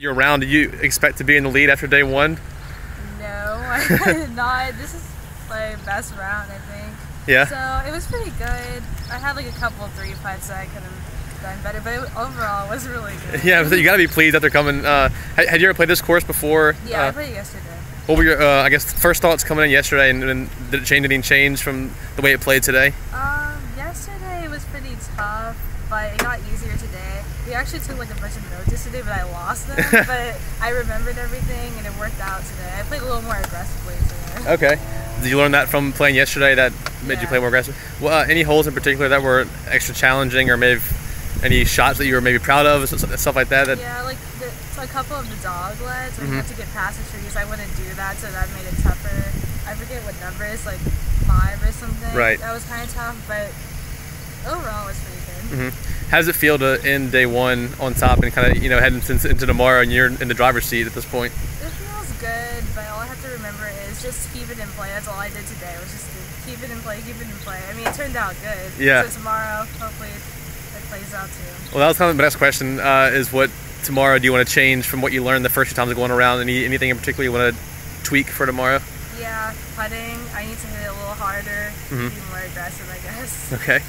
You're around. Did you expect to be in the lead after day one? No, I did not. This is my best round, I think. Yeah. So it was pretty good. I had like a couple of three putts that I could have done better, but it, overall it was really good. Yeah, so you got to be pleased after coming. Uh, had, had you ever played this course before? Yeah, I Uh, played it yesterday. what were your, uh, I guess, first thoughts coming in yesterday, and, and did it change anything change from the way it played today? Um, yesterday it was pretty tough, but it got easier today. We actually took like a bunch of notes today, but I lost them. but I remembered everything, and it worked out today. I played a little more aggressively today. Okay. Did you learn that from playing yesterday that made you play more aggressive? Well, uh, any holes in particular that were extra challenging, or maybe any shots that you were maybe proud of, stuff like that? that Yeah, like the, so a couple of the dog legs, Mhm. you have to get past the trees, I wouldn't do that, so that made it tougher. I forget what number it's like five or something. Right. That was kind of tough, but overall it was pretty good. How does it feel to end day one on top and kind of you know heading into, into tomorrow, and you're in the driver's seat at this point? It feels good, but all I have to remember is just keep it in play. That's all I did today. Was just keep it in play, keep it in play. I mean, it turned out good. Yeah. So tomorrow, hopefully, it plays out too. Well, that was kind of the next question. Uh, is what tomorrow do you want to change from what you learned the first few times going around? Any anything in particular you want to tweak for tomorrow? Yeah, putting. I need to hit it a little harder, Mhm. be more aggressive, I guess. Okay.